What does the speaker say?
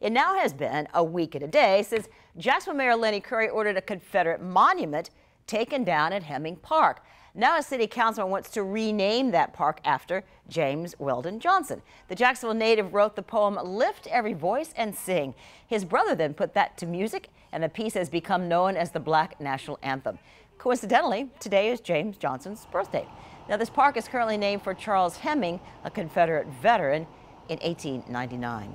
It now has been a week and a day since Jacksonville Mayor Lenny Curry ordered a Confederate monument taken down at Hemming Park. Now a city councilman wants to rename that park after James Weldon Johnson. The Jacksonville native wrote the poem Lift Every Voice and Sing. His brother then put that to music and the piece has become known as the Black National Anthem. Coincidentally, today is James Johnson's birthday. Now this park is currently named for Charles Hemming, a Confederate veteran in 1899.